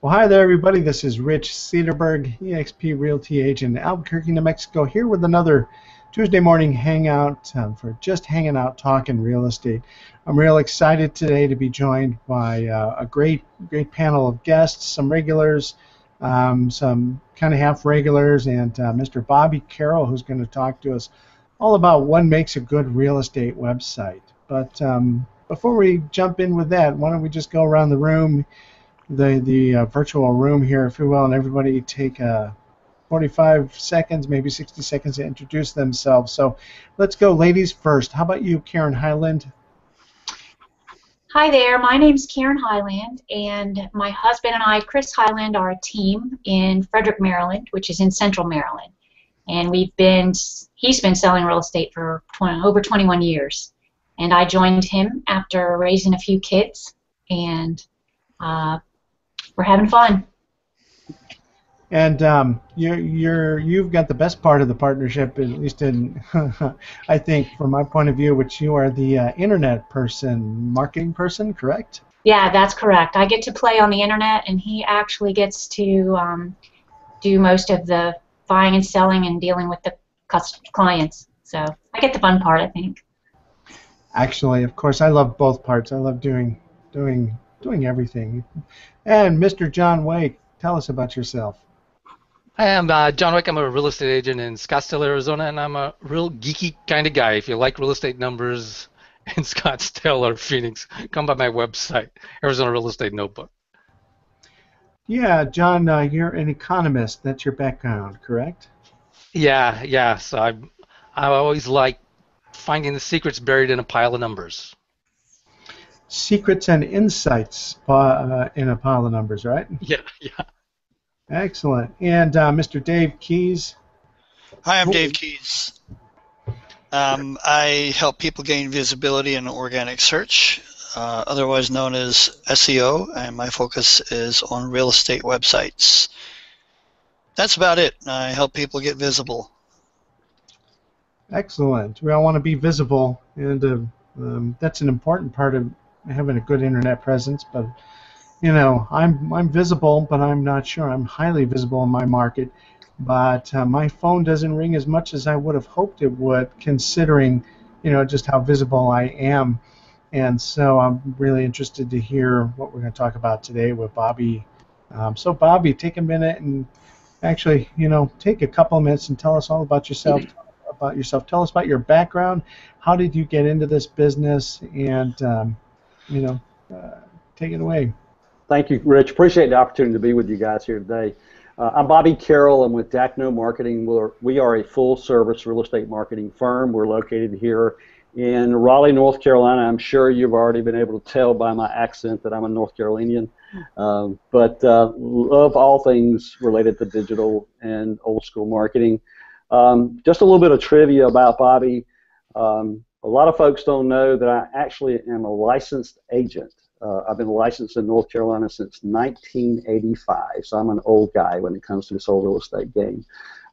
Well, hi there, everybody. This is Rich Cederberg, eXp Realty agent in Albuquerque, New Mexico, here with another Tuesday morning hangout um, for just hanging out, talking real estate. I'm real excited today to be joined by uh, a great, great panel of guests, some regulars, um, some kind of half regulars, and uh, Mr. Bobby Carroll, who's going to talk to us all about what makes a good real estate website. But um, before we jump in with that, why don't we just go around the room? The the uh, virtual room here, if you will, and everybody take uh, 45 seconds, maybe 60 seconds to introduce themselves. So let's go, ladies first. How about you, Karen Highland? Hi there, my name's Karen Highland, and my husband and I, Chris Highland, are a team in Frederick, Maryland, which is in central Maryland. And we've been, he's been selling real estate for 20, over 21 years. And I joined him after raising a few kids, and uh, we're having fun. And um, you're, you're, you've got the best part of the partnership, at least in, I think, from my point of view, which you are the uh, internet person, marketing person, correct? Yeah, that's correct. I get to play on the internet, and he actually gets to um, do most of the buying and selling and dealing with the clients. So I get the fun part, I think. Actually, of course, I love both parts. I love doing doing doing everything. And Mr. John Wake, tell us about yourself. I'm uh, John Wake. I'm a real estate agent in Scottsdale, Arizona, and I'm a real geeky kind of guy. If you like real estate numbers in Scottsdale or Phoenix, come by my website, Arizona Real Estate Notebook. Yeah, John, uh, you're an economist. That's your background, correct? Yeah, yeah. So I, I always like finding the secrets buried in a pile of numbers secrets and insights uh, in a pile of numbers, right? Yeah, yeah. Excellent. And uh, Mr. Dave Keys. Hi, I'm Dave Keys. Um, I help people gain visibility in organic search, uh, otherwise known as SEO, and my focus is on real estate websites. That's about it. I help people get visible. Excellent. We all want to be visible, and uh, um, that's an important part of having a good internet presence, but you know, I'm I'm visible, but I'm not sure I'm highly visible in my market. But uh, my phone doesn't ring as much as I would have hoped it would, considering you know just how visible I am. And so I'm really interested to hear what we're going to talk about today with Bobby. Um, so Bobby, take a minute and actually, you know, take a couple of minutes and tell us all about yourself. About yourself. Tell us about your background. How did you get into this business? And um, you know, uh, take it away. Thank you, Rich. Appreciate the opportunity to be with you guys here today. Uh, I'm Bobby Carroll. I'm with Dakno Marketing. We're, we are a full-service real estate marketing firm. We're located here in Raleigh, North Carolina. I'm sure you've already been able to tell by my accent that I'm a North Carolinian. Um, but uh, love all things related to digital and old school marketing. Um, just a little bit of trivia about Bobby. Um, a lot of folks don't know that I actually am a licensed agent. Uh, I've been licensed in North Carolina since 1985, so I'm an old guy when it comes to this whole real estate game.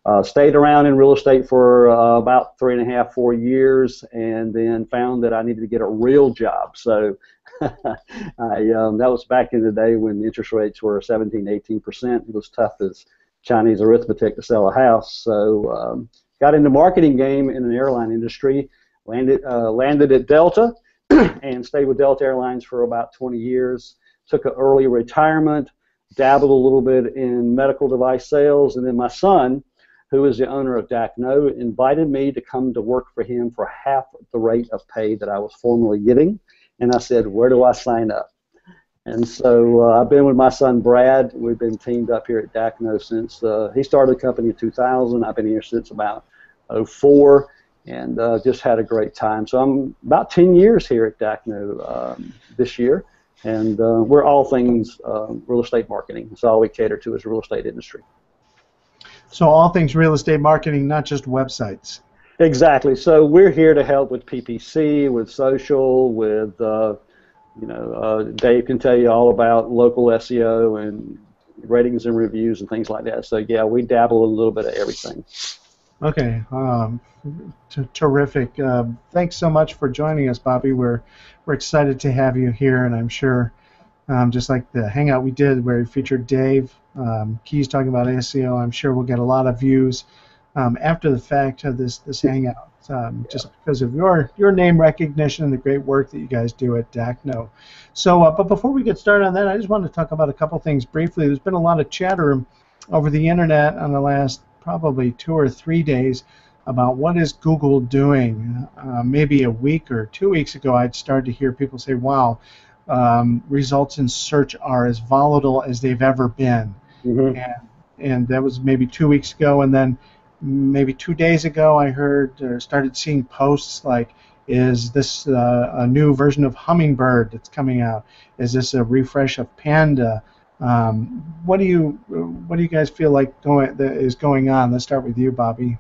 Uh, stayed around in real estate for uh, about three and a half, four years, and then found that I needed to get a real job. So I, um, that was back in the day when interest rates were 17, 18 percent. It was tough as Chinese arithmetic to sell a house. So um, got into marketing game in the airline industry landed uh, landed at Delta and stayed with Delta Airlines for about 20 years. Took an early retirement, dabbled a little bit in medical device sales, and then my son, who is the owner of Dakno, invited me to come to work for him for half the rate of pay that I was formerly getting. And I said, where do I sign up? And so uh, I've been with my son Brad. We've been teamed up here at Dakno since uh, he started the company in 2000. I've been here since about 04 and uh, just had a great time. So I'm about 10 years here at Dakno um, this year, and uh, we're all things uh, real estate marketing. That's all we cater to is real estate industry. So all things real estate marketing, not just websites. Exactly. So we're here to help with PPC, with social, with uh, you know, uh, Dave can tell you all about local SEO and ratings and reviews and things like that. So yeah, we dabble a little bit of everything. Okay, um, terrific. Uh, thanks so much for joining us, Bobby. We're we're excited to have you here, and I'm sure um, just like the hangout we did where we featured Dave um, Keys talking about SEO. I'm sure we'll get a lot of views um, after the fact of this this hangout, um, yeah. just because of your your name recognition and the great work that you guys do at Dakno. So, uh, but before we get started on that, I just wanted to talk about a couple things briefly. There's been a lot of chatter over the internet on the last probably two or three days about what is Google doing. Uh, maybe a week or two weeks ago, I'd started to hear people say, "Wow, um, results in search are as volatile as they've ever been," mm-hmm. and, and that was maybe two weeks ago. And then maybe two days ago, I heard or started seeing posts like, "Is this uh, a new version of Hummingbird that's coming out? Is this a refresh of Panda?" Um, what do you what do you guys feel like going is going on? Let's start with you, Bobby.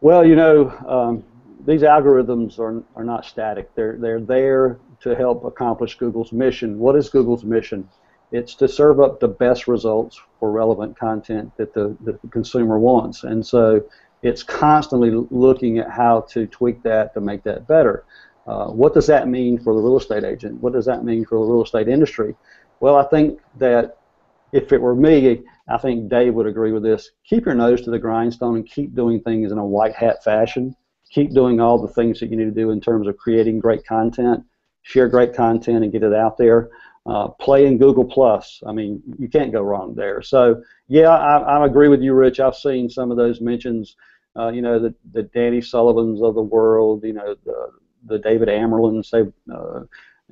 Well, you know, um, these algorithms are, are not static. They're they're there to help accomplish Google's mission. What is Google's mission? It's to serve up the best results for relevant content that the, that the consumer wants. And so it's constantly looking at how to tweak that to make that better. Uh, what does that mean for the real estate agent? What does that mean for the real estate industry? Well, I think that if it were me, I think Dave would agree with this. Keep your nose to the grindstone and keep doing things in a white hat fashion. Keep doing all the things that you need to do in terms of creating great content, share great content, and get it out there. Uh, play in Google Plus. I mean, you can't go wrong there. So, yeah, I, I agree with you, Rich. I've seen some of those mentions. Uh, you know, the the Danny Sullivans of the world. You know, the the David Amerlands. They uh,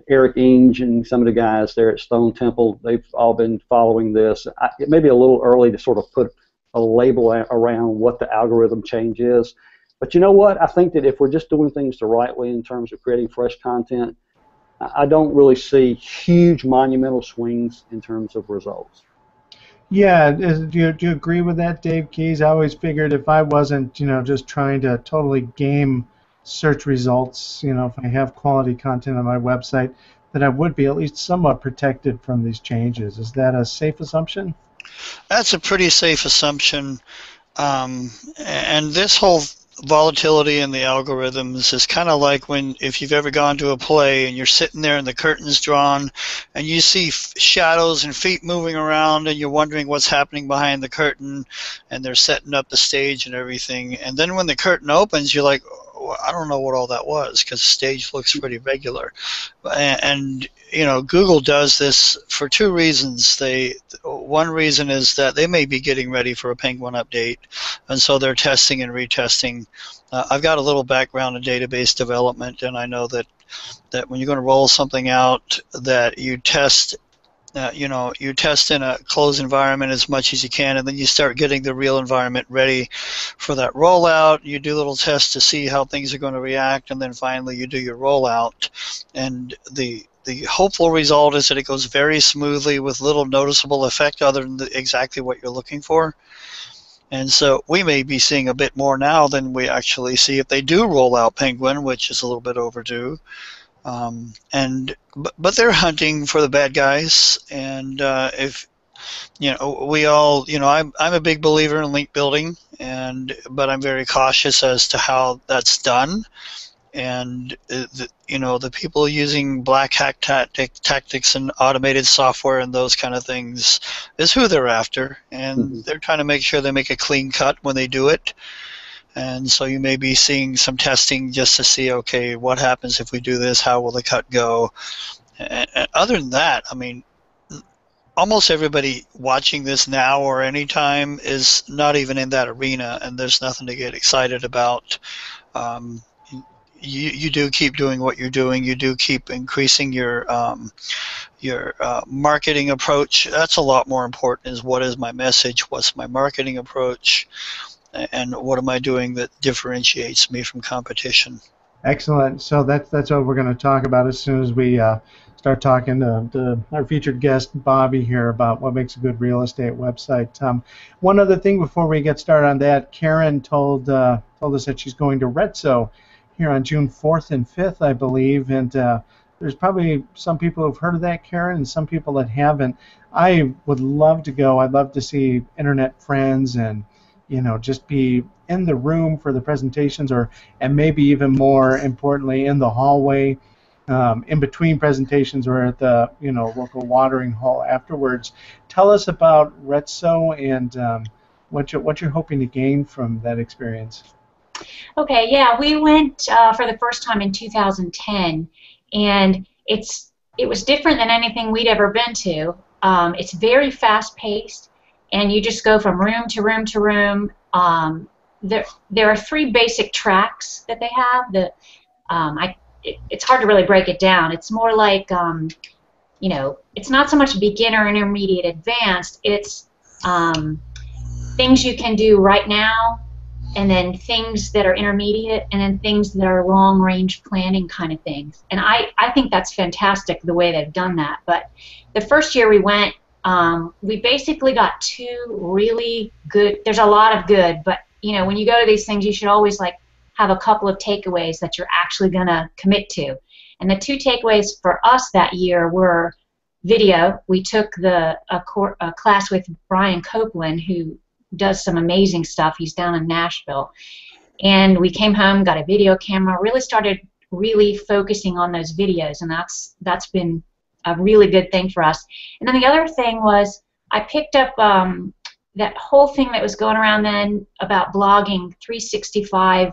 Eric Enge and some of the guys there at Stone Temple, they've all been following this. I, it may be a little early to sort of put a label around what the algorithm change is. But you know what? I think that if we're just doing things the right way in terms of creating fresh content, I don't really see huge monumental swings in terms of results. Yeah, do, you, do you agree with that, Dave Keys? I always figured if I wasn't, you know, just trying to totally game search results, you know, if I have quality content on my website, that I would be at least somewhat protected from these changes. Is that a safe assumption? That's a pretty safe assumption. Um, and this whole volatility in the algorithms is kind of like when if you've ever gone to a play and you're sitting there and the curtain's drawn and you see shadows and feet moving around and you're wondering what's happening behind the curtain and they're setting up the stage and everything and then when the curtain opens you're like I don't know what all that was because stage looks pretty regular. And, and, you know, Google does this for two reasons. They one reason is that they may be getting ready for a Penguin update, and so they're testing and retesting. Uh, I've got a little background in database development, and I know that that when you're going to roll something out, that you test uh, you know, you test in a closed environment as much as you can, and then you start getting the real environment ready for that rollout. You do little tests to see how things are going to react, and then finally you do your rollout. And the the hopeful result is that it goes very smoothly with little noticeable effect other than the, exactly what you're looking for. And so we may be seeing a bit more now than we actually see if they do roll out Penguin, which is a little bit overdue. Um, and but, but they're hunting for the bad guys, and uh, if you know, we all, you know, I'm I'm a big believer in link building, and but I'm very cautious as to how that's done, and uh, the, you know, the people using black hack tactic, tactics and automated software and those kind of things is who they're after, and mm-hmm. they're trying to make sure they make a clean cut when they do it and so you may be seeing some testing just to see okay what happens if we do this? How will the cut go? And other than that i mean almost everybody watching this now or anytime is not even in that arena and there's nothing to get excited about. Um, you, you do keep doing what you're doing. You do keep increasing your um, your uh, marketing approach. That's a lot more important is what is my message? What's my marketing approach and what am I doing that differentiates me from competition? Excellent. So that's that's what we're going to talk about as soon as we uh, start talking to, to, our featured guest Bobby here about what makes a good real estate website. Um, one other thing before we get started on that, Karen told uh, told us that she's going to RETSO here on June 4th and 5th, I believe, and uh, there's probably some people who've heard of that, Karen, and some people that haven't. I would love to go. I'd love to see internet friends and you know just be in the room for the presentations or and maybe even more importantly in the hallway um, in between presentations or at the you know local watering hole afterwards. Tell us about RETSO and um, what you what you're hoping to gain from that experience. Okay, yeah, we went uh, for the first time in 2010, and it's it was different than anything we'd ever been to. Um, it's very fast paced, and you just go from room to room to room. Um, there there are three basic tracks that they have. That um, I it, it's hard to really break it down. It's more like um, you know, it's not so much beginner, intermediate, advanced. It's um, things you can do right now and then things that are intermediate, and then things that are long range planning kind of things. And I, I think that's fantastic the way they've done that. But the first year we went, um, we basically got two really good, there's a lot of good, but you know, when you go to these things, you should always like have a couple of takeaways that you're actually going to commit to. And the two takeaways for us that year were video. We took the a, cor- a class with Brian Copeland, who does some amazing stuff. He's down in Nashville. And we came home, got a video camera, really started really focusing on those videos, and that's that's been a really good thing for us. And then the other thing was I picked up um, that whole thing that was going around then about blogging 365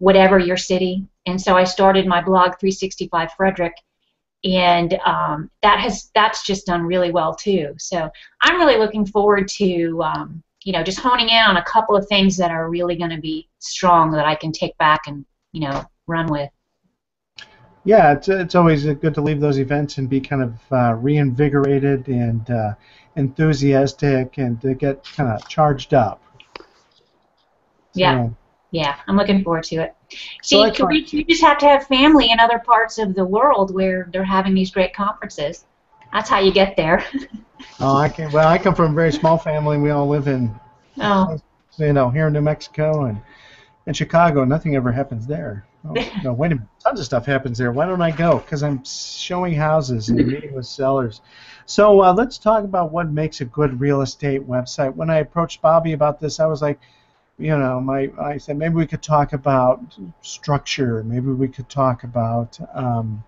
whatever your city, and so I started my blog 365 Frederick, and um, that has that's just done really well too. So I'm really looking forward to um, you know, just honing in on a couple of things that are really going to be strong that I can take back and, you know, run with. Yeah, it's, it's always good to leave those events and be kind of uh, reinvigorated and uh, enthusiastic and to get kind of charged up. Yeah, so, yeah, I'm looking forward to it. See, so you just have to have family in other parts of the world where they're having these great conferences. That's how you get there. oh, I can. Well, I come from a very small family. and We all live in, oh. you know, here in New Mexico and in Chicago. Nothing ever happens there. Oh, no, wait a minute. Tons of stuff happens there. Why don't I go? Because I'm showing houses and meeting with sellers. So uh, let's talk about what makes a good real estate website. When I approached Bobby about this, I was like, you know, my I said maybe we could talk about structure. Maybe we could talk about um,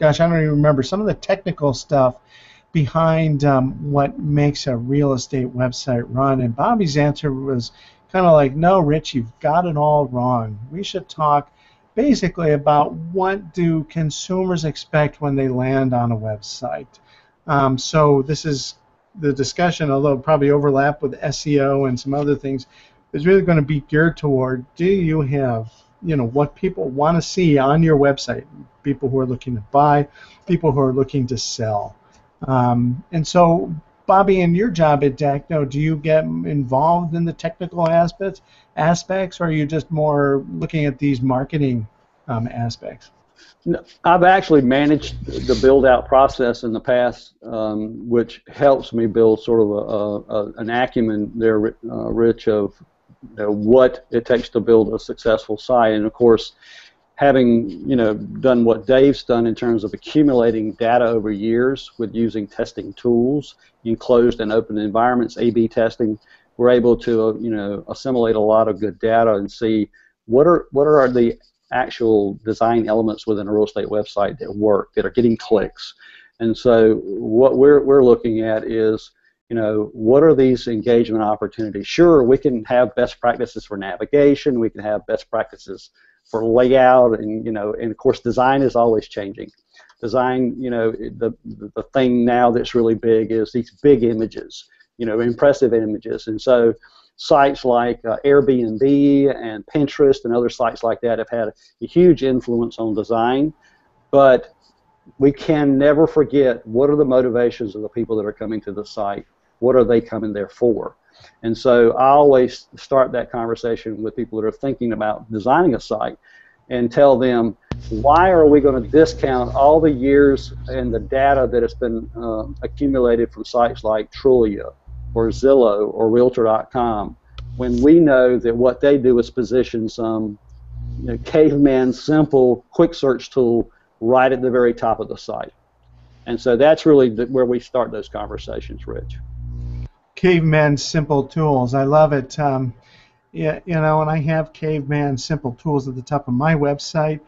gosh, I don't even remember some of the technical stuff behind um, what makes a real estate website run. And Bobby's answer was kind of like, no, Rich, you've got it all wrong. We should talk basically about what do consumers expect when they land on a website. Um, so this is the discussion, although probably overlap with SEO and some other things, is really going to be geared toward do you have you know what people want to see on your website people who are looking to buy people who are looking to sell um, and so bobby in your job at Dakno do you get involved in the technical aspects aspects or are you just more looking at these marketing um, aspects no, I've actually managed the build out process in the past, um, which helps me build sort of a, a, an acumen there, uh, Rich, of you know, what it takes to build a successful site. And of course, having you know done what Dave's done in terms of accumulating data over years with using testing tools in closed and open environments, A/B testing, we're able to uh, you know assimilate a lot of good data and see what are what are the actual design elements within a real estate website that work that are getting clicks. And so what we're we're looking at is you know, what are these engagement opportunities? Sure, we can have best practices for navigation, we can have best practices for layout, and you know, and of course, design is always changing. Design, you know, the the thing now that's really big is these big images, you know, impressive images, and so sites like uh, Airbnb and Pinterest and other sites like that have had a huge influence on design, but we can never forget what are the motivations of the people that are coming to the site what are they coming there for? And so I always start that conversation with people that are thinking about designing a site and tell them why are we going to discount all the years and the data that has been uh, accumulated from sites like Trulia or Zillow or Realtor.com when we know that what they do is position some you know, caveman simple quick search tool right at the very top of the site. And so that's really the, where we start those conversations, Rich caveman simple tools. I love it. Um, yeah, you know, and I have caveman simple tools at the top of my website,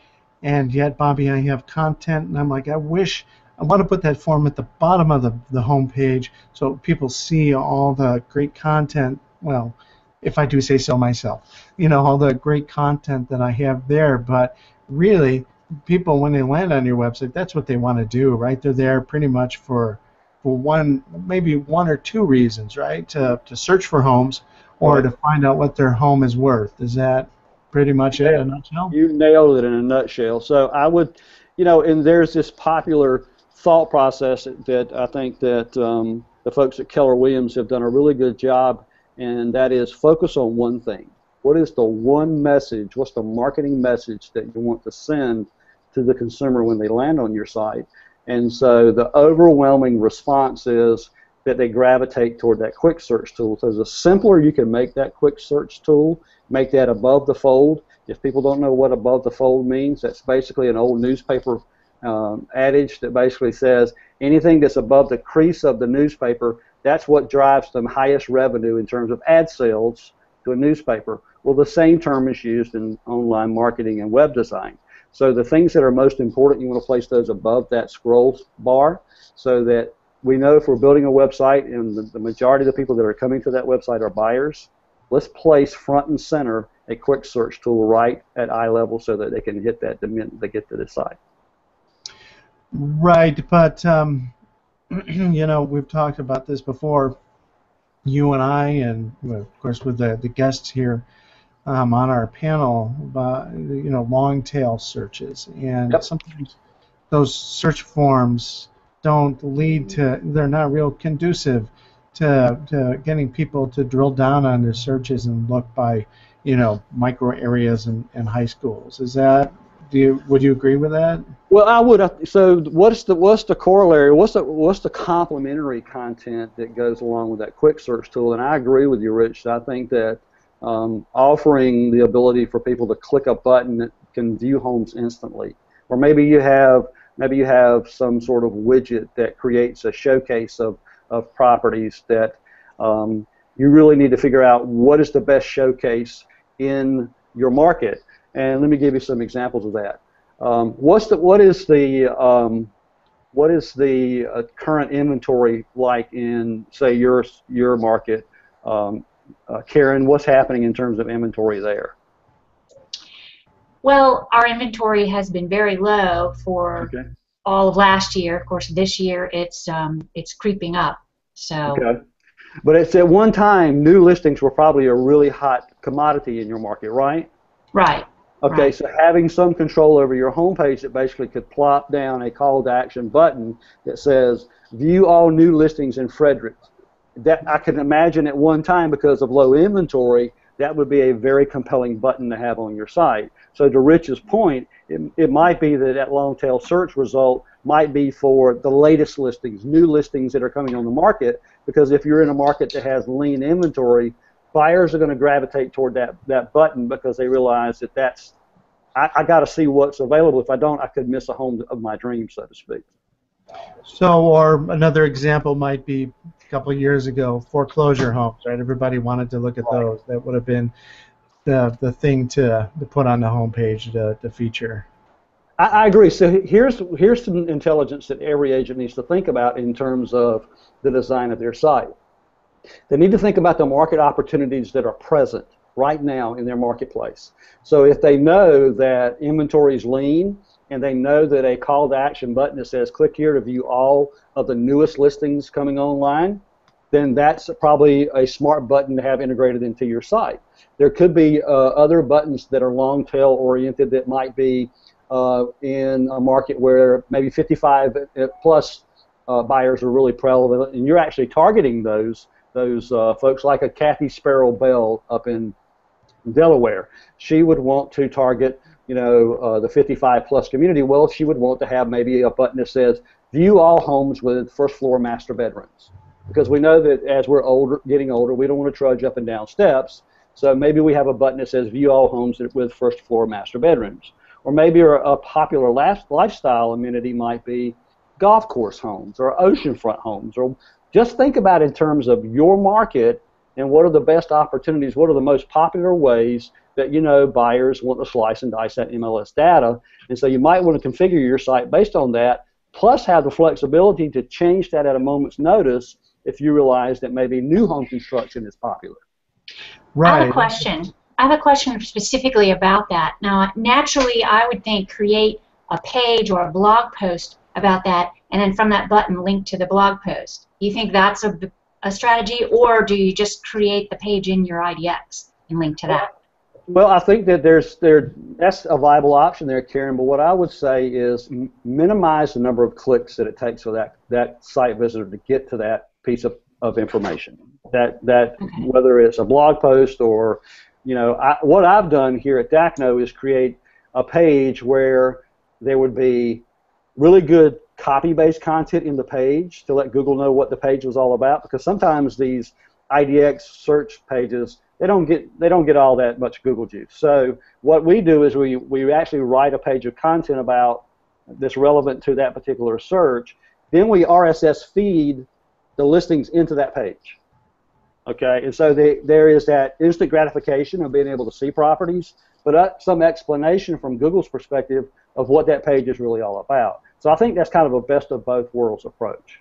and yet, Bobby, I have content, and I'm like, I wish I want to put that form at the bottom of the, the home page so people see all the great content. Well, if I do say so myself, you know, all the great content that I have there. But really, people, when they land on your website, that's what they want to do, right? They're there pretty much for for one, maybe one or two reasons, right? To, to search for homes or to find out what their home is worth. Is that pretty much it in a nutshell? You nailed it in a nutshell. So I would, you know, and there's this popular thought process that I think that um, the folks at Keller Williams have done a really good job, and that is focus on one thing. What is the one message? What's the marketing message that you want to send to the consumer when they land on your site? And so the overwhelming response is that they gravitate toward that quick search tool. So the simpler you can make that quick search tool, make that above the fold. If people don't know what above the fold means, that's basically an old newspaper um, adage that basically says anything that's above the crease of the newspaper, that's what drives the highest revenue in terms of ad sales to a newspaper. Well, the same term is used in online marketing and web design. So the things that are most important, you want to place those above that scroll bar so that we know if we're building a website and the, the majority of the people that are coming to that website are buyers, let's place front and center a quick search tool right at eye level so that they can hit that the minute they get to the site. Right, but um, you know we've talked about this before. You and I, and of course with the, the guests here um, on our panel, about you know long tail searches, and Yep. sometimes those search forms don't lead to they're not real conducive to, to getting people to drill down on their searches and look by you know micro areas and, and high schools. Is that do you would you agree with that? Well, I would. So, what's the what's the corollary? What's the what's the complementary content that goes along with that quick search tool? And I agree with you, Rich. I think that um, offering the ability for people to click a button that can view homes instantly, or maybe you have maybe you have some sort of widget that creates a showcase of of properties that um, you really need to figure out what is the best showcase in your market. And let me give you some examples of that. Um, what's the what is the um, what is the uh, current inventory like in say your your market, um, uh, Karen? What's happening in terms of inventory there? Well, our inventory has been very low for Okay. all of last year. Of course, this year it's um, it's creeping up. So Okay. But it's at one time new listings were probably a really hot commodity in your market, right? right, Okay, Right. so having some control over your homepage that basically could plop down a call to action button that says view all new listings in Frederick. That I can imagine at one time because of low inventory, that would be a very compelling button to have on your site. So to Rich's point, it, it might be that that long tail search result might be for the latest listings, new listings that are coming on the market, because if you're in a market that has lean inventory, buyers are going to gravitate toward that, that button because they realize that that's I, I got to see what's available. If I don't, I could miss a home of my dreams, so to speak. So, or another example might be a couple of years ago, foreclosure homes, right? Everybody wanted to look at those. That would have been the the thing to, to put on the homepage to, to feature. I, I agree. So here's here's some intelligence that every agent needs to think about in terms of the design of their site. They need to think about the market opportunities that are present right now in their marketplace. So if they know that inventory is lean and they know that a call to action button that says click here to view all of the newest listings coming online, then that's probably a smart button to have integrated into your site. There could be uh, other buttons that are long tail oriented that might be uh, in a market where maybe 55 plus uh, buyers are really prevalent, and you're actually targeting those those uh, folks like a Kathy Sparrow Bell up in Delaware. She would want to target, you know, uh, the 55 plus community. Well, she would want to have maybe a button that says view all homes with first floor master bedrooms, because we know that as we're older, getting older, we don't want to trudge up and down steps. So maybe we have a button that says view all homes with first floor master bedrooms. Or maybe a, popular lifestyle amenity might be golf course homes or oceanfront homes. Or just think about in terms of your market and what are the best opportunities, what are the most popular ways that you know buyers want to slice and dice that MLS data. And so you might want to configure your site based on that, plus have the flexibility to change that at a moment's notice if you realize that maybe new home construction is popular. Right. I have a question. I have a question specifically about that. Now, naturally, I would think create a page or a blog post about that, and then from that button, link to the blog post. You think that's a, a strategy, or do you just create the page in your IDX and link to that? Well, I think that there's there that's a viable option there, Karen. But what I would say is minimize the number of clicks that it takes for that that site visitor to get to that piece of, of information. That that okay. whether it's a blog post or you know I, what I've done here at DAKNO is create a page where there would be really good copy-based content in the page to let Google know what the page was all about because sometimes these IDX search pages they don't get they don't get all that much Google juice. So what we do is we we actually write a page of content about that's relevant to that particular search. Then we RSS feed the listings into that page. Okay, and so they, there is that instant gratification of being able to see properties, but uh, some explanation from Google's perspective of what that page is really all about. So I think that's kind of a best of both worlds approach.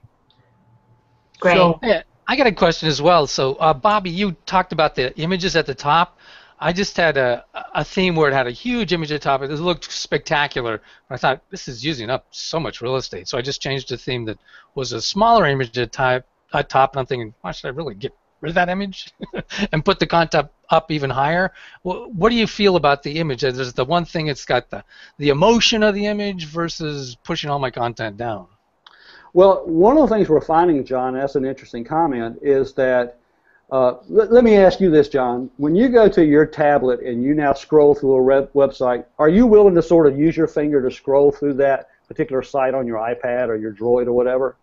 Great. So, yeah, I got a question as well. So, uh, Bobby, you talked about the images at the top. I just had a, a theme where it had a huge image at the top. It looked spectacular. I thought this is using up so much real estate. So I just changed the theme that was a smaller image at, type, at top. And I'm thinking, why should I really get rid of that image and put the content up even higher? What, what do you feel about the image? There's the one thing it's got the, the emotion of the image versus pushing all my content down. Well, one of the things we're finding, John, that's an interesting comment, is that uh, let, let, me ask you this, John. When you go to your tablet and you now scroll through a web website, are you willing to sort of use your finger to scroll through that particular site on your iPad or your Droid or whatever?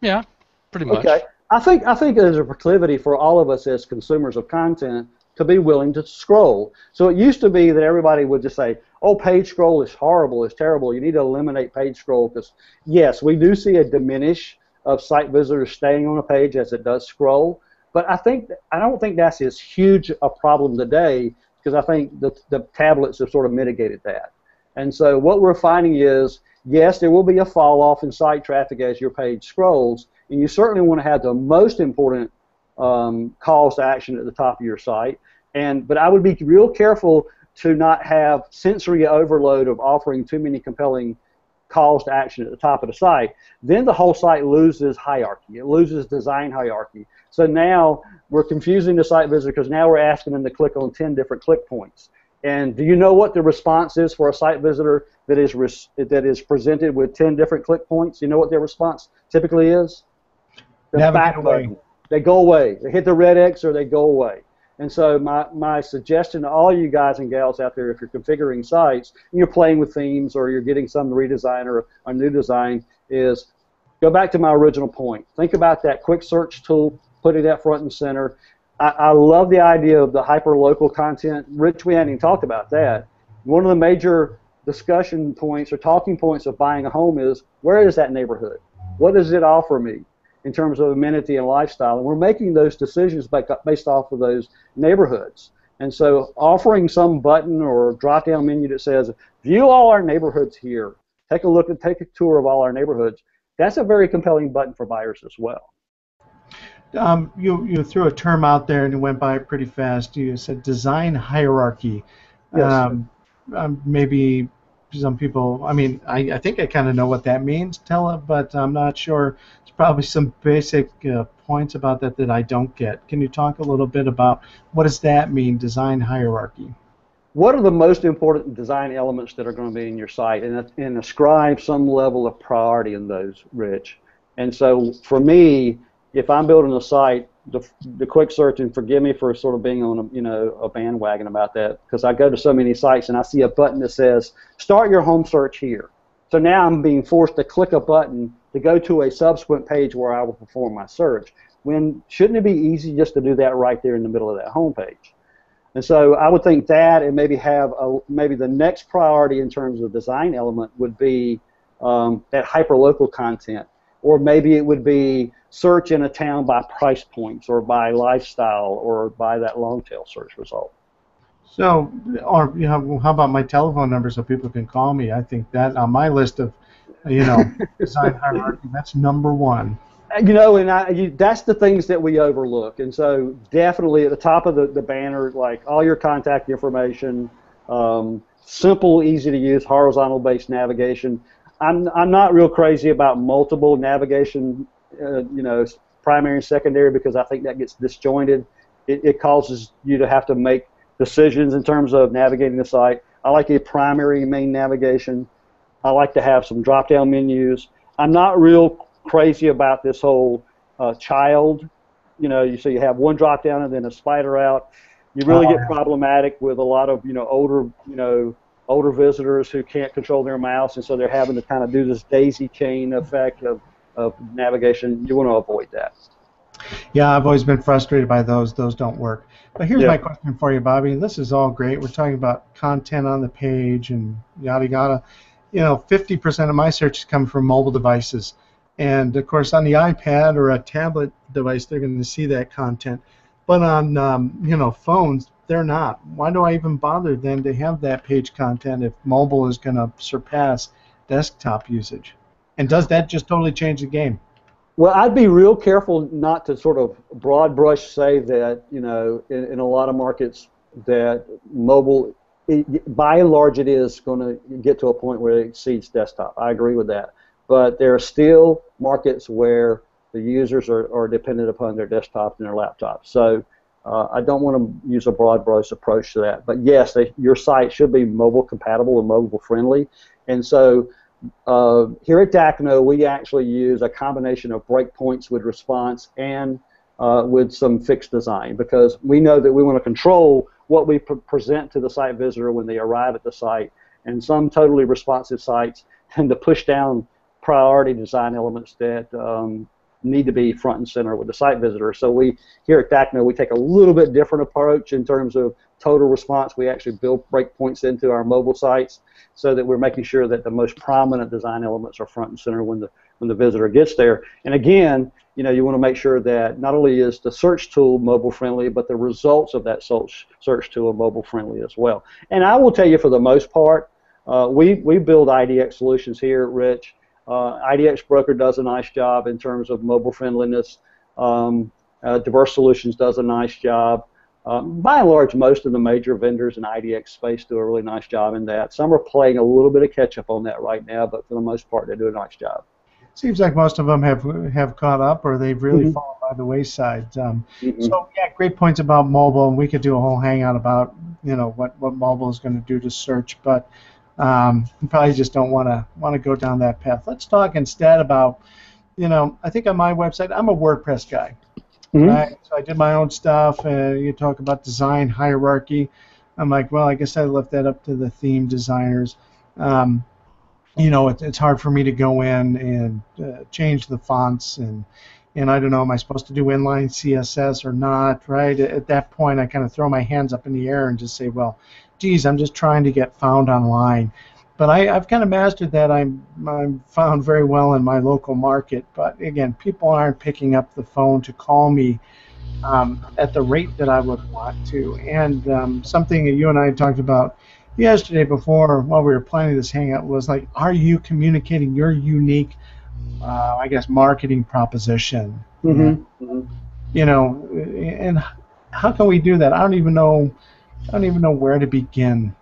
Yeah, pretty much. Okay. I think I think there's a proclivity for all of us as consumers of content to be willing to scroll. So it used to be that everybody would just say, oh, page scroll is horrible, it's terrible. You need to eliminate page scroll because, yes, we do see a diminish of site visitors staying on a page as it does scroll. But I think I don't think that's as huge a problem today because I think the, the tablets have sort of mitigated that. And so what we're finding is, yes, there will be a fall off in site traffic as your page scrolls, and you certainly want to have the most important um, calls to action at the top of your site. And but I would be real careful to not have sensory overload of offering too many compelling calls to action at the top of the site. Then the whole site loses hierarchy. It loses design hierarchy. So now we're confusing the site visitor because now we're asking them to click on 10 different click points. And do you know what the response is for a site visitor that is that is presented with 10 different click points? You know what their response typically is? The back button. They go away. They hit the red X or they go away. And so my, my suggestion to all you guys and gals out there, if you're configuring sites and you're playing with themes or you're getting some redesign or a new design, is go back to my original point. Think about that quick search tool, put it at front and center. I, I love the idea of the hyper-local content. Rich, we hadn't even talked about that. One of the major discussion points or talking points of buying a home is where is that neighborhood? What does it offer me? In terms of amenity and lifestyle. And we're making those decisions based off of those neighborhoods. And so offering some button or drop down menu that says, view all our neighborhoods here, take a look and take a tour of all our neighborhoods, that's a very compelling button for buyers as well. Um, you, you threw a term out there and it went by pretty fast. You said design hierarchy. Yes. Um, um, maybe some people, I mean, I, I think I kind of know what that means, tell it, but I'm not sure There's probably some basic uh, points about that that I don't get. Can you talk a little bit about what does that mean, design hierarchy? What are the most important design elements that are going to be in your site, and, and ascribe some level of priority in those, Rich. And so for me, if I'm building a site, the, the quick search, and forgive me for sort of being on a, you know a bandwagon about that, because I go to so many sites and I see a button that says start your home search here. So now I'm being forced to click a button to go to a subsequent page where I will perform my search. When shouldn't it be easy just to do that right there in the middle of that home page? And so I would think that, and maybe have a, maybe the next priority in terms of design element would be um, that hyperlocal content. Or maybe it would be search in a town by price points or by lifestyle or by that long tail search result. So, or you know, how about my telephone number so people can call me? I think that on my list of, you know, design hierarchy, that's number one. You know, and I, you, that's the things that we overlook. And so, definitely at the top of the, the banner, like all your contact information, um, simple, easy to use, horizontal based navigation. I'm, I'm not real crazy about multiple navigation, uh, you know, primary and secondary because I think that gets disjointed. It, it causes you to have to make decisions in terms of navigating the site. I like a primary main navigation. I like to have some drop down menus. I'm not real crazy about this whole uh, child. You know, you so you have one drop down and then a spider out. You really get yeah. problematic with a lot of you know older you know older visitors who can't control their mouse, and so they're having to kind of do this daisy chain effect of, of navigation. You want to avoid that. Yeah, I've always been frustrated by those. Those don't work. But here's yeah. my question for you, Bobby. This is all great. We're talking about content on the page and yada yada. You know, 50% of my searches come from mobile devices. And of course, on the iPad or a tablet device, they're going to see that content. But on um, you know phones, they're not. Why do I even bother then to have that page content if mobile is going to surpass desktop usage? And does that just totally change the game? Well, I'd be real careful not to sort of broad brush say that you know in, in a lot of markets that mobile, it, by and large, it is going to get to a point where it exceeds desktop. I agree with that, but there are still markets where the users are, are dependent upon their desktop and their laptop. So uh, I don't want to use a broad brush approach to that. But yes, they, your site should be mobile compatible and mobile friendly. And so uh, here at DAKNO, we actually use a combination of breakpoints with response and uh, with some fixed design because we know that we want to control what we pre present to the site visitor when they arrive at the site. And some totally responsive sites tend to push down priority design elements that um, need to be front and center with the site visitor. So we here at DAKNO we take a little bit different approach in terms of total response. We actually build breakpoints into our mobile sites so that we're making sure that the most prominent design elements are front and center when the when the visitor gets there. And again, you know, you want to make sure that not only is the search tool mobile friendly, but the results of that search search tool are mobile friendly as well. And I will tell you, for the most part, uh, we we build IDX solutions here at Rich uh, IDX Broker does a nice job in terms of mobile friendliness. Um, uh, Diverse Solutions does a nice job. Um, by and large, most of the major vendors in IDX space do a really nice job in that. Some are playing a little bit of catch up on that right now, but for the most part, they do a nice job. Seems like most of them have have caught up, or they've really mm-hmm. fallen by the wayside. Um, mm-hmm. So yeah, great points about mobile, and we could do a whole hangout about you know what what mobile is going to do to search, but um, you probably just don't want to want to go down that path. Let's talk instead about, you know, I think on my website I'm a WordPress guy. Mm-hmm. Right? So I did my own stuff. and you talk about design hierarchy. I'm like, well, I guess I left that up to the theme designers. Um, you know, it, it's hard for me to go in and uh, change the fonts and and I don't know, am I supposed to do inline CSS or not? Right? At that point, I kind of throw my hands up in the air and just say, well, geez, I'm just trying to get found online. But I, have kind of mastered that. I'm, I'm found very well in my local market. But again, people aren't picking up the phone to call me um, at the rate that I would want to. And um, something that you and I talked about yesterday before while we were planning this hangout was like, are you communicating your unique, uh, I guess, marketing proposition? Mm-hmm. You know, and how can we do that? I don't even know I don't even know where to begin.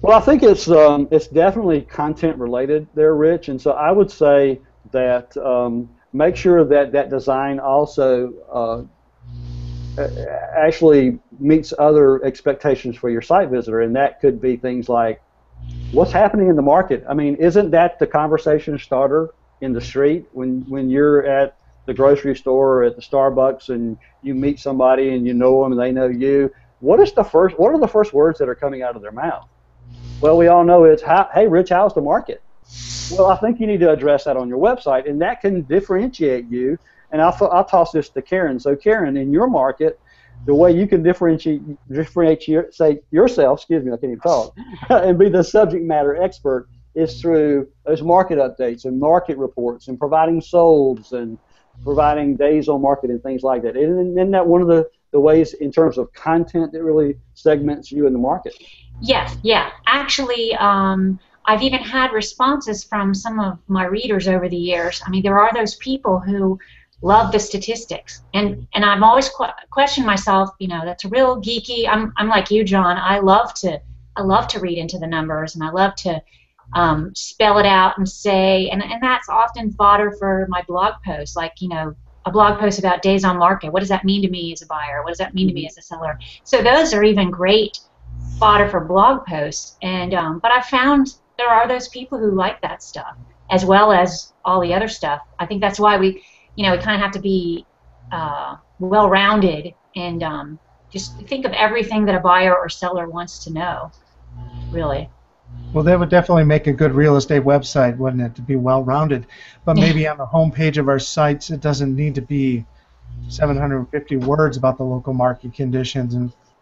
Well, I think it's um, it's definitely content related there, Rich, and so I would say that um, make sure that that design also uh, actually meets other expectations for your site visitor, and that could be things like what's happening in the market. I mean, isn't that the conversation starter in the street when when you're at the grocery store or at the Starbucks and you meet somebody and you know them and they know you? What is the first? What are the first words that are coming out of their mouth? Well, we all know it's, "Hey, Rich, how's the market?" Well, I think you need to address that on your website, and that can differentiate you. And I'll, I'll toss this to Karen. So, Karen, in your market, the way you can differentiate differentiate your, say yourself, excuse me, I can't even talk, and be the subject matter expert is through those market updates and market reports and providing solds and providing days on market and things like that. Isn't, isn't that one of the, the ways in terms of content that really segments you in the market? Yes, yeah. Actually, um, I've even had responses from some of my readers over the years. I mean, there are those people who love the statistics, and and I've always qu- questioned myself. You know, that's a real geeky. I'm I'm like you, John. I love to I love to read into the numbers, and I love to um, spell it out and say, and and that's often fodder for my blog posts. Like you know, a blog post about days on market. What does that mean to me as a buyer? What does that mean to me mm-hmm. as a seller? So those are even great fodder for blog posts. And um, but I found there are those people who like that stuff as well as all the other stuff. I think that's why we, you know, we kind of have to be uh, well-rounded and um, just think of everything that a buyer or seller wants to know, really. Well, that would definitely make a good real estate website, wouldn't it, to be well-rounded? But maybe on the home page of our sites, it doesn't need to be 750 words about the local market conditions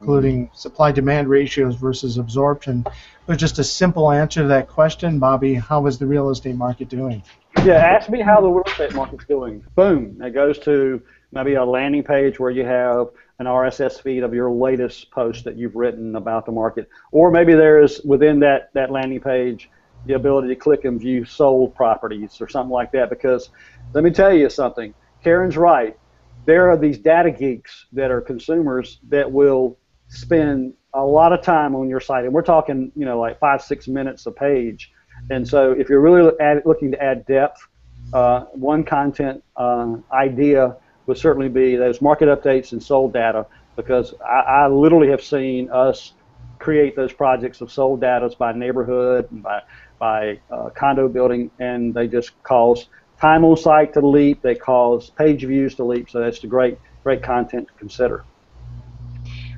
including mm-hmm. supply demand ratios versus absorption. But just a simple answer to that question, Bobby, how is the real estate market doing? Yeah, ask me how the real estate market's doing. Boom. It goes to maybe a landing page where you have an RSS feed of your latest post that you've written about the market. Or maybe there's within that, that landing page the ability to click and view sold properties or something like that. Because let me tell you something, Karen's right. There are these data geeks that are consumers that will spend a lot of time on your site, and we're talking, you know, like five, six minutes a page. And so, if you're really add, looking to add depth, uh, one content uh, idea would certainly be those market updates and sold data, because I, I literally have seen us create those projects of sold data by neighborhood, and by by uh, condo building, and they just cause time on site to leap. They cause page views to leap. So that's the great great content to consider.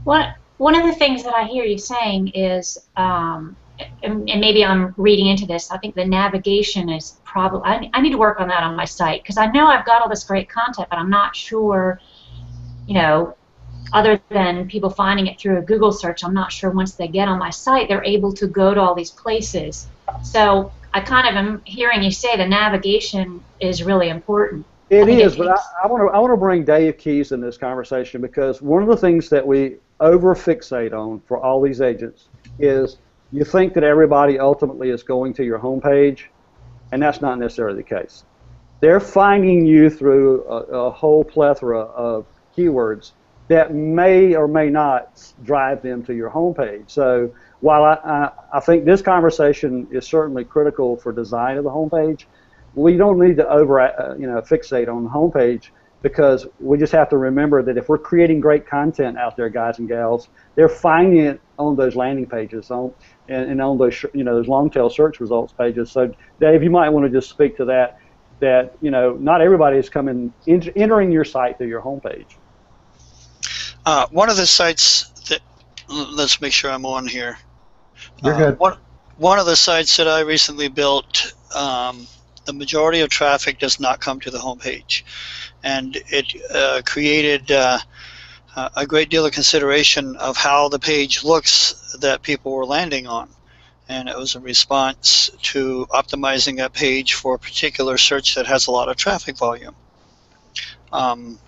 What one of the things that I hear you saying is, um, and, and, maybe I'm reading into this, I think the navigation is probably, I, I need to work on that on my site because I know I've got all this great content, but I'm not sure, you know, other than people finding it through a Google search, I'm not sure once they get on my site, they're able to go to all these places. So I kind of am hearing you say the navigation is really important. It is, but I want to I want to bring Dave Keys in this conversation because one of the things that we over fixate on for all these agents is you think that everybody ultimately is going to your homepage, and that's not necessarily the case. They're finding you through a, a whole plethora of keywords that may or may not drive them to your homepage. So while I, I, I think this conversation is certainly critical for design of the homepage, we don't need to over uh, you know fixate on the homepage because we just have to remember that if we're creating great content out there, guys and gals, they're finding it on those landing pages on and, and on those you know those long tail search results pages. So Dave, you might want to just speak to that. That you know not everybody is coming in, entering your site through your homepage. Uh, one of the sites that let's make sure I'm on here. You're uh, good. One, one of the sites that I recently built. Um, the majority of traffic does not come to the homepage and it uh, created a great deal of consideration of how the page looks that people were landing on. And it was a response to optimizing that page for a particular search that has a lot of traffic volume. Um,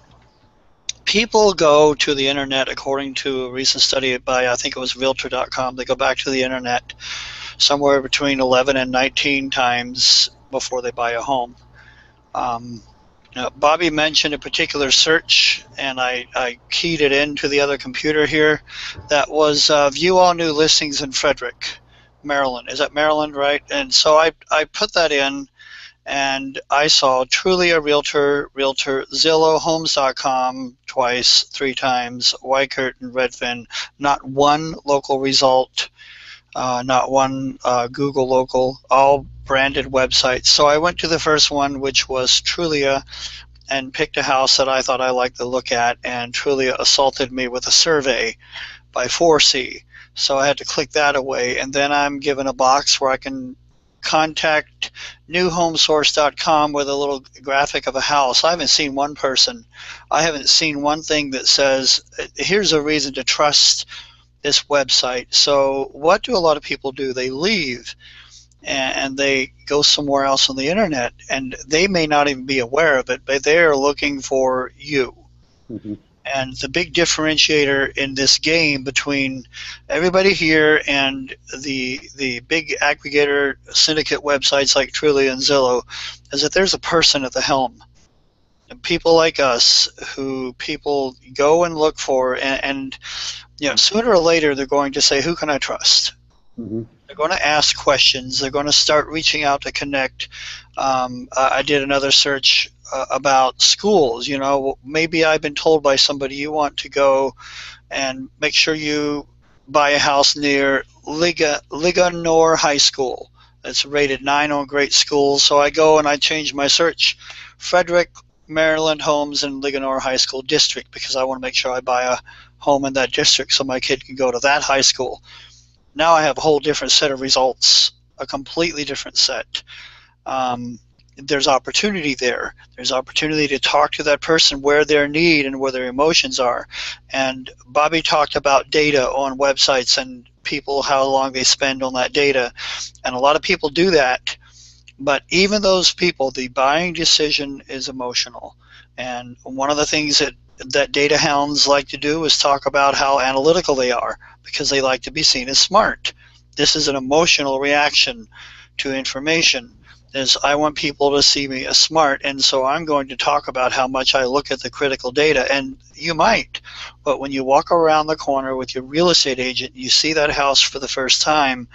people go to the internet according to a recent study by I think it was realtor.com they go back to the internet somewhere between 11 and 19 times before they buy a home um, now, Bobby mentioned a particular search, and I, I keyed it into the other computer here. That was uh, view all new listings in Frederick, Maryland. Is that Maryland, right? And so I, I put that in, and I saw Trulia Realtor, Realtor, Zillow, Homes.com twice, three times, Weichert and Redfin. Not one local result, uh, not one uh, Google local, all branded websites. So I went to the first one, which was Trulia, and picked a house that I thought I liked to look at, and Trulia assaulted me with a survey by ForeSee. So I had to click that away, and then I'm given a box where I can contact newhomesource.com with a little graphic of a house. I haven't seen one person. I haven't seen one thing that says, here's a reason to trust this website. So what do a lot of people do? They leave and, they go somewhere else on the internet, and they may not even be aware of it, but they are looking for you. Mm-hmm. And the big differentiator in this game between everybody here and the the big aggregator syndicate websites like Trulia and Zillow is that there's a person at the helm. People like us who people go and look for and, and you know sooner or later they're going to say who can I trust? Mm-hmm. They're going to ask questions. They're going to start reaching out to connect. Um, I did another search uh, about schools. You know, maybe I've been told by somebody you want to go and make sure you buy a house near Liga Linganore High School. It's rated nine on great schools. So I go and I change my search, Frederick, Maryland homes in Linganore High School district because I want to make sure I buy a home in that district so my kid can go to that high school. Now I have a whole different set of results, a completely different set. Um, there's opportunity there. There's opportunity to talk to that person where their need and where their emotions are. And Bobby talked about data on websites and people how long they spend on that data. And a lot of people do that. But even those people, the buying decision is emotional. And one of the things that that data hounds like to do is talk about how analytical they are because they like to be seen as smart. This is an emotional reaction to information is I want people to see me as smart, and so I'm going to talk about how much I look at the critical data. And you might, but when you walk around the corner with your real estate agent, you see that house for the first time,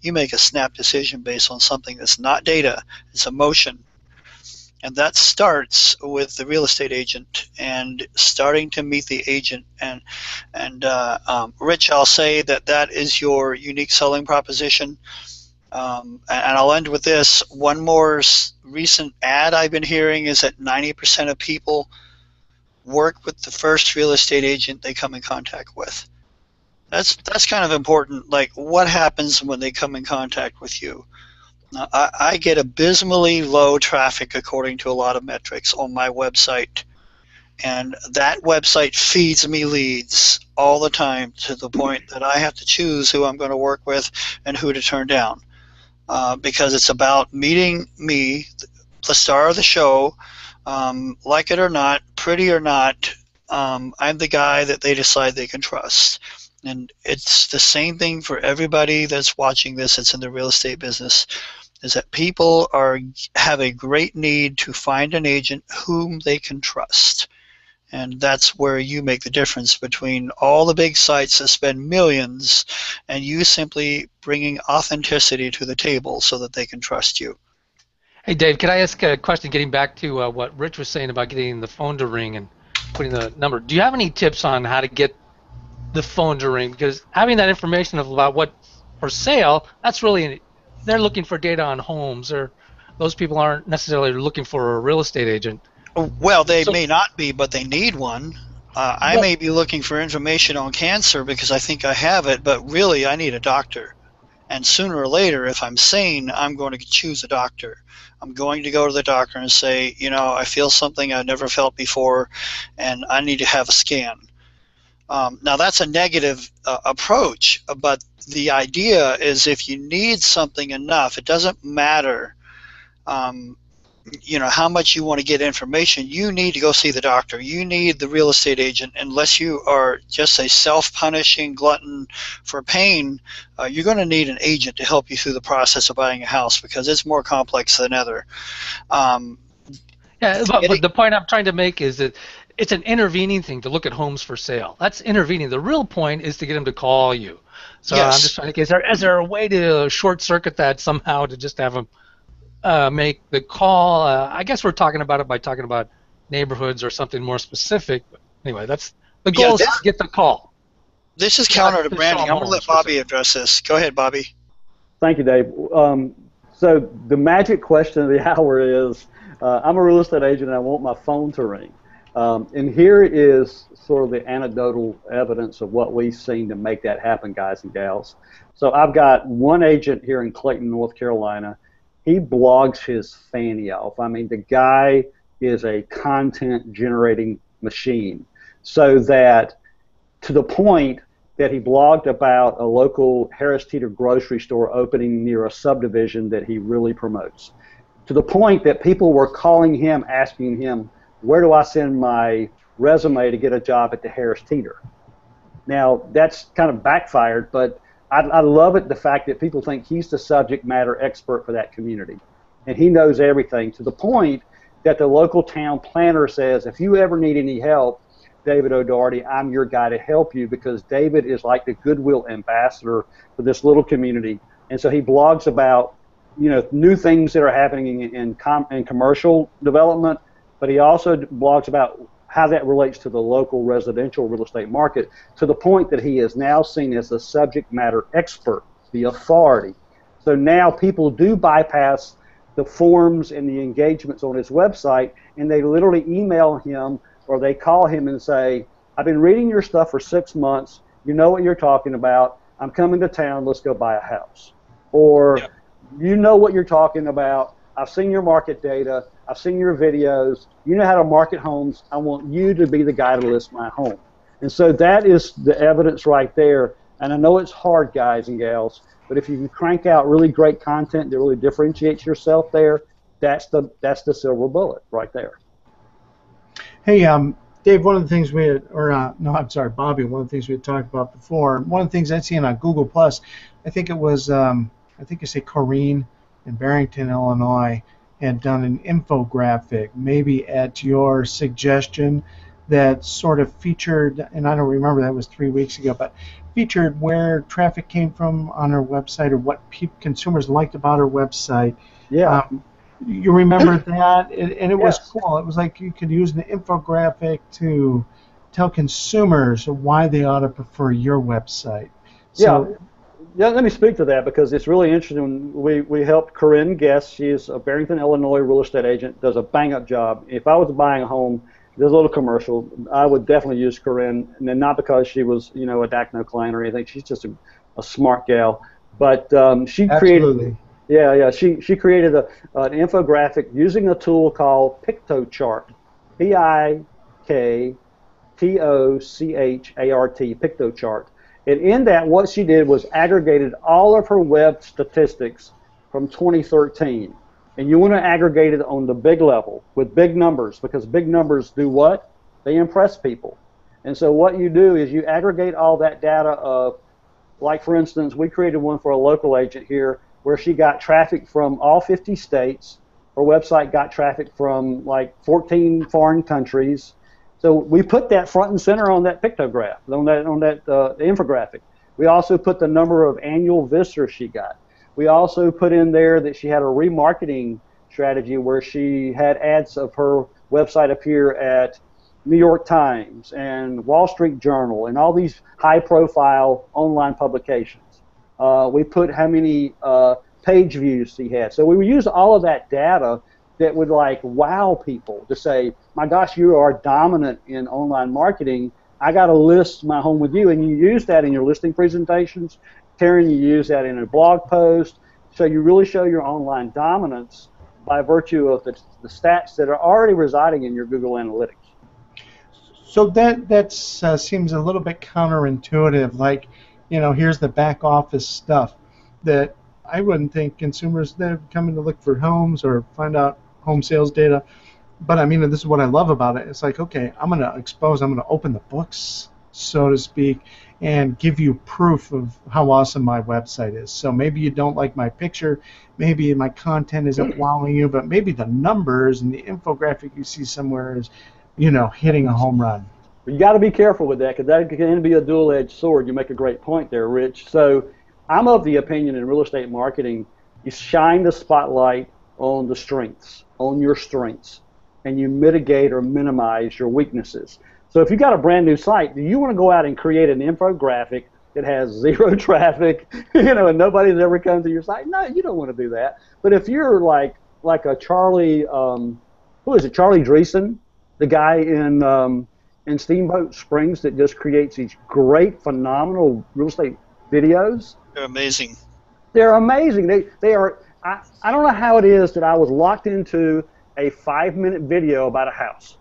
you make a snap decision based on something that's not data, it's emotion. And that starts with the real estate agent and starting to meet the agent. And and uh, um, Rich, I'll say that that is your unique selling proposition um, and I'll end with this. One more recent ad I've been hearing is that 90% of people work with the first real estate agent they come in contact with. That's that's kind of important. Like, what happens when they come in contact with you? Now, I, I get abysmally low traffic according to a lot of metrics on my website, and that website feeds me leads all the time to the point that I have to choose who I'm going to work with and who to turn down uh, because it's about meeting me, the star of the show, um, like it or not, pretty or not. Um, I'm the guy that they decide they can trust. And it's the same thing for everybody that's watching this that's in the real estate business is that people are have a great need to find an agent whom they can trust. And that's where you make the difference between all the big sites that spend millions and you simply bringing authenticity to the table so that they can trust you. Hey, Dave, can I ask a question getting back to uh, what Rich was saying about getting the phone to ring and putting the number? Do you have any tips on how to get the phone to ring? Because having that information of about what for sale, that's really, they're looking for data on homes, or those people aren't necessarily looking for a real estate agent. Well, they so, may not be, but they need one. Uh, I well, may be looking for information on cancer because I think I have it, but really I need a doctor. And sooner or later, if I'm sane, I'm going to choose a doctor. I'm going to go to the doctor and say, you know, I feel something I've never felt before, and I need to have a scan. Um, now, that's a negative uh, approach, but the idea is if you need something enough, it doesn't matter um, you know how much you want to get information. You need to go see the doctor. You need the real estate agent. Unless you are just a self-punishing glutton for pain uh, you're going to need an agent to help you through the process of buying a house because it's more complex than ever um, yeah but, but the point i'm trying to make is that it's an intervening thing to look at homes for sale that's intervening the real point is to get them to call you so yes. i'm just trying to get, is there, is there a way to short circuit that somehow to just have them uh, make the call. Uh, I guess we're talking about it by talking about neighborhoods or something more specific. But anyway, that's the goal yeah, this, is to get the call. This is counter to branding. I'm going to let Bobby address this. Go ahead, Bobby. Thank you, Dave. Um, so the magic question of the hour is, uh, I'm a real estate agent and I want my phone to ring. Um, and here is sort of the anecdotal evidence of what we've seen to make that happen, guys and gals. So I've got one agent here in Clayton, North Carolina he blogs his fanny off. I mean, the guy is a content generating machine. So that to the point that he blogged about a local Harris Teeter grocery store opening near a subdivision that he really promotes. To the point that people were calling him, asking him, where do I send my resume to get a job at the Harris Teeter? Now, that's kind of backfired, but I, I love it the fact that people think he's the subject matter expert for that community. And he knows everything to the point that the local town planner says, if you ever need any help, David O'Doherty, I'm your guy to help you because David is like the goodwill ambassador for this little community. And so he blogs about, you know, new things that are happening in, com- in commercial development, but he also blogs about how that relates to the local residential real estate market to the point that he is now seen as the subject matter expert, the authority. So now people do bypass the forms and the engagements on his website and they literally email him or they call him and say, I've been reading your stuff for six months. You know what you're talking about. I'm coming to town. Let's go buy a house. Or yep. you know what you're talking about. I've seen your market data. I've seen your videos. You know how to market homes. I want you to be the guy to list my home. And so that is the evidence right there. And I know it's hard, guys and gals, but if you can crank out really great content that really differentiates yourself there, that's the that's the silver bullet right there. Hey, um, Dave, one of the things we had, or uh, no, I'm sorry, Bobby, one of the things we had talked about before, one of the things I'd seen on Google Plus, I think it was, um, I think you say Corrine in Barrington, Illinois, had done an infographic, maybe at your suggestion, that sort of featured, and I don't remember that was three weeks ago, but featured where traffic came from on her website or what pe- consumers liked about her website. Yeah. Um, you remember that, and, and it yes. was cool. It was like you could use an infographic to tell consumers why they ought to prefer your website. So, yeah. Yeah, let me speak to that because it's really interesting. We, we helped Corinne Guest. She's a Barrington, Illinois real estate agent, does a bang up job. If I was buying a home, there's a little commercial, I would definitely use Corinne, and then not because she was, you know, a Dakno client or anything. She's just a, a smart gal. But um, she Absolutely. created yeah, yeah. She she created a, an infographic using a tool called Piktochart, P I K T O C H A R T, Piktochart. And in that, what she did was aggregated all of her web statistics from 2013. And you want to aggregate it on the big level with big numbers because big numbers do what? They impress people. And so what you do is you aggregate all that data of, like for instance, we created one for a local agent here where she got traffic from all 50 states. Her website got traffic from like 14 foreign countries. So we put that front and center on that pictograph, on that on that uh, infographic. We also put the number of annual visitors she got. We also put in there that she had a remarketing strategy where she had ads of her website appear at New York Times and Wall Street Journal and all these high-profile online publications. Uh, we put how many uh, page views she had. So we use all of that data that would like wow people to say, my gosh, you are dominant in online marketing. I got to list my home with you, and you use that in your listing presentations. Karen, you use that in a blog post. So you really show your online dominance by virtue of the, the stats that are already residing in your Google Analytics. So that that uh, seems a little bit counterintuitive. Like you know, here's the back office stuff that I wouldn't think consumers that are coming to look for homes or find out home sales data. But I mean, this is what I love about it. It's like, okay, I'm going to expose, I'm going to open the books, so to speak, and give you proof of how awesome my website is. So maybe you don't like my picture, maybe my content isn't hmm. wowing you, but maybe the numbers and the infographic you see somewhere is, you know, hitting a home run. You got to be careful with that because that can be a dual-edged sword. You make a great point there, Rich. So I'm of the opinion in real estate marketing, you shine the spotlight on the strengths, on your strengths, and you mitigate or minimize your weaknesses. So if you got a brand new site, do you want to go out and create an infographic that has zero traffic, you know, and nobody's ever come to your site? No, you don't want to do that. But if you're like like a Charlie, um, who is it? Charlie Dreesen, the guy in um, in Steamboat Springs that just creates these great, phenomenal real estate videos. They're amazing. They're amazing. They they are. I, I don't know how it is that I was locked into a five minute video about a house,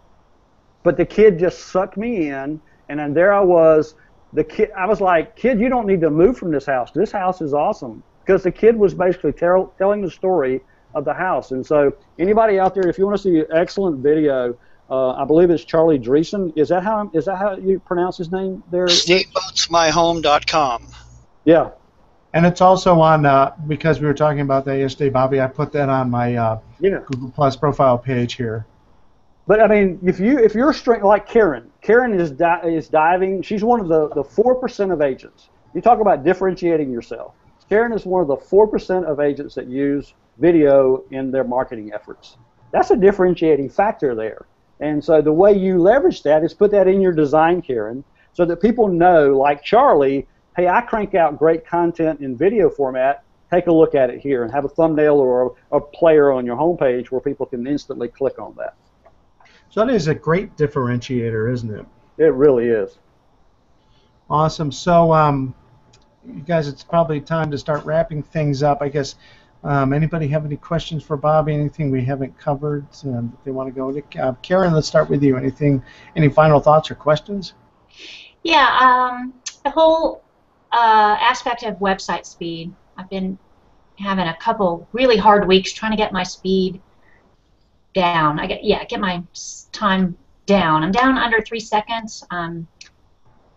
but the kid just sucked me in, and then there I was the kid, I was like, kid, you don't need to move from this house. This house is awesome because the kid was basically tell, telling the story of the house. And so, anybody out there, if you want to see an excellent video, uh, I believe it's Charlie Dreesen. Is that how is that how you pronounce his name there? SteamBoatsMyHome.com. Yeah. And it's also on uh, because we were talking about that yesterday, Bobby. I put that on my uh, Yeah. Google Plus profile page here. But I mean, if you if you're straight like Karen, Karen is di- is diving. She's one of the the four percent of agents. You talk about differentiating yourself. Karen is one of the four percent of agents that use video in their marketing efforts. That's a differentiating factor there. And so the way you leverage that is put that in your design, Karen, so that people know, like Charlie, hey, I crank out great content in video format. Take a look at it here and have a thumbnail or a, a player on your homepage where people can instantly click on that. So that is a great differentiator, isn't it? It really is. Awesome. So, um, you guys, it's probably time to start wrapping things up. I guess. Um, anybody have any questions for Bobby? Anything we haven't covered um, that they want to go to? Uh, Karen, let's start with you. Anything? Any final thoughts or questions? Yeah, um, the whole uh, aspect of website speed. I've been having a couple really hard weeks trying to get my speed down. I get yeah, get my time down. I'm down under three seconds. Um,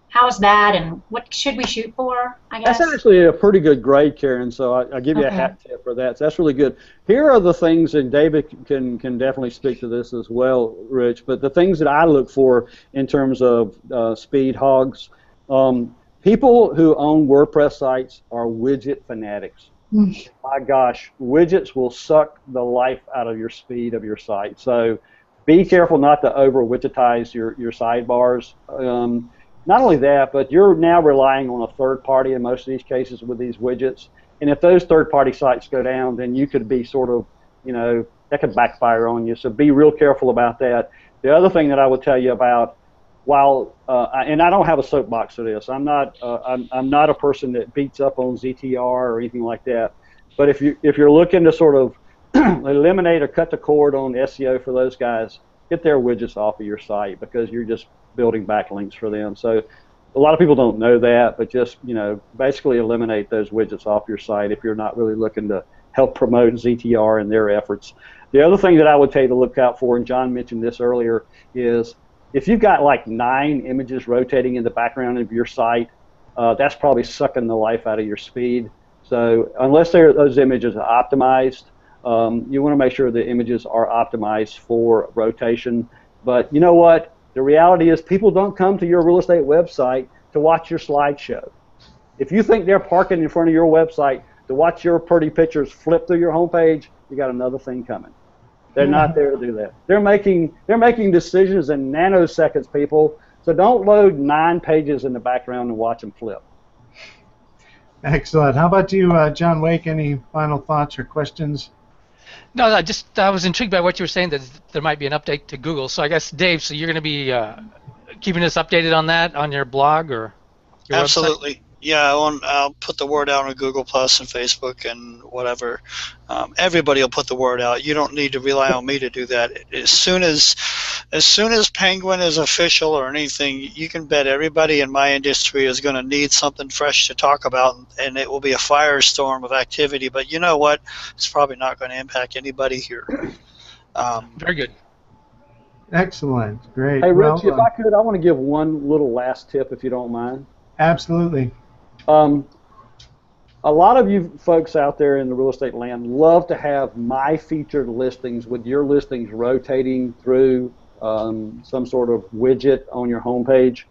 how is that, and what should we shoot for? I guess. That's actually a pretty good grade, Karen. So I, I give you a hat tip for that. So that's really good. Here are the things, and David can can definitely speak to this as well, Rich. But the things that I look for in terms of uh, speed hogs, um, people who own WordPress sites are widget fanatics. Mm. My gosh, widgets will suck the life out of your speed of your site. So be careful not to over widgetize your your sidebars. Um, not only that, but you're now relying on a third party in most of these cases with these widgets. And if those third party sites go down, then you could be sort of, you know, that could backfire on you. So be real careful about that. The other thing that I would tell you about, while uh, and I don't have a soapbox for this, I'm not uh, I'm, I'm not a person that beats up on ZTR or anything like that. But if you if you're looking to sort of eliminate or cut the cord on SEO for those guys, get their widgets off of your site because you're just building backlinks for them. So a lot of people don't know that, but just you know basically eliminate those widgets off your site if you're not really looking to help promote ZTR and their efforts. The other thing that I would tell you to look out for, and John mentioned this earlier, is if you've got like nine images rotating in the background of your site, uh, that's probably sucking the life out of your speed. So unless those images are optimized, um, you want to make sure the images are optimized for rotation. But you know what? The reality is people don't come to your real estate website to watch your slideshow. If you think they're parking in front of your website to watch your pretty pictures flip through your homepage, you got another thing coming. They're not there to do that. They're making they're making decisions in nanoseconds, people. So don't load nine pages in the background and watch them flip. Excellent. How about you, uh, John Wake? Any final thoughts or questions? No, I just I was intrigued by what you were saying that there might be an update to Google. So I guess Dave, so you're going to be uh, keeping us updated on that on your blog or your website? Absolutely. Yeah, I'll, I'll put the word out on Google Plus and Facebook and whatever. Um, everybody will put the word out. You don't need to rely on me to do that. As soon as, as soon as Penguin is official or anything, you can bet everybody in my industry is going to need something fresh to talk about, and it will be a firestorm of activity. But you know what? It's probably not going to impact anybody here. Um, Very good. Excellent. Great. Hey, Rich, Well, if I could, I want to give one little last tip, if you don't mind. absolutely. Um, a lot of you folks out there in the real estate land love to have my featured listings with your listings rotating through um, some sort of widget on your homepage.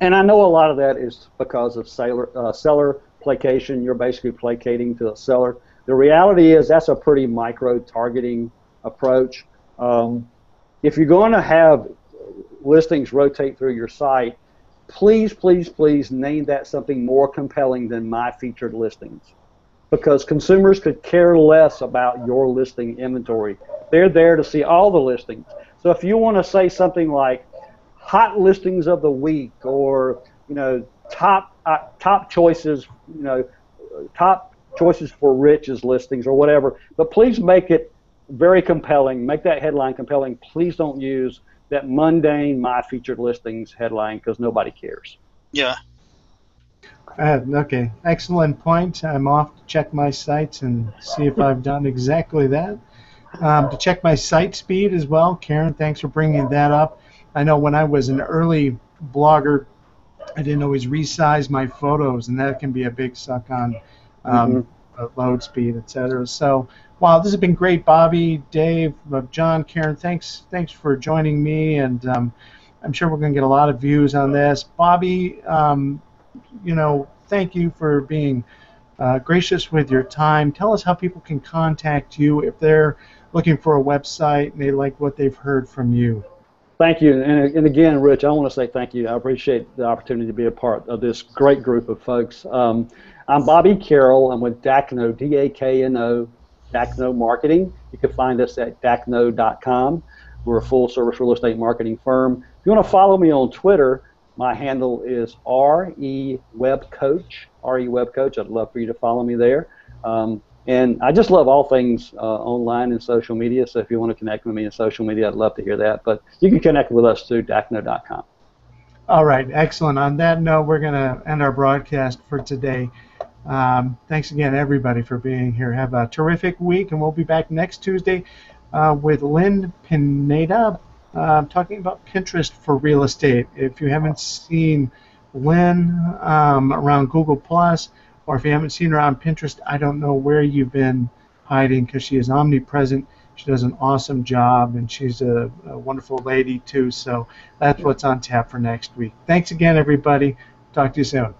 And I know a lot of that is because of seller, uh, seller placation. You're basically placating to a seller. The reality is that's a pretty micro targeting approach. Um, if you're going to have listings rotate through your site, please, please, please name that something more compelling than my featured listings. Because consumers could care less about your listing inventory. They're there to see all the listings. So if you want to say something like hot listings of the week or, you know, top uh, top choices, you know, top choices for Rich's listings or whatever, but please make it very compelling. Make that headline compelling. Please don't use that mundane my featured listings headline because nobody cares. Yeah, Uh, okay, excellent point. I'm off to check my sites and see if I've done exactly that. Um, to check my site speed as well, Karen, thanks for bringing that up. I know when I was an early blogger, I didn't always resize my photos, and that can be a big suck on um, mm-hmm. load speed, etc. So, wow, this has been great, Bobby, Dave, uh, John, Karen. Thanks, thanks for joining me, and um, I'm sure we're going to get a lot of views on this. Bobby, um, you know, thank you for being uh, gracious with your time. Tell us how people can contact you if they're looking for a website and they like what they've heard from you. Thank you. And, and again, Rich, I want to say thank you. I appreciate the opportunity to be a part of this great group of folks. Um, I'm Bobby Carroll. I'm with Dakno, D-A-K-N-O, Dakno Marketing. You can find us at dakno.com. We're a full-service real estate marketing firm. If you want to follow me on Twitter, my handle is RE Web Coach. RE Web Coach. I'd love for you to follow me there. Um, and I just love all things uh, online and social media. So if you want to connect with me in social media, I'd love to hear that. But you can connect with us through dakno.com. All right, excellent. On that note, we're going to end our broadcast for today. Um, thanks again, everybody, for being here. Have a terrific week, and we'll be back next Tuesday uh, with Lynn Pineda uh, talking about Pinterest for real estate. If you haven't seen Lynn um, around Google Plus, or if you haven't seen her on Pinterest, I don't know where you've been hiding because she is omnipresent. She does an awesome job, and she's a, a wonderful lady too. So that's what's on tap for next week. Thanks again, everybody. Talk to you soon.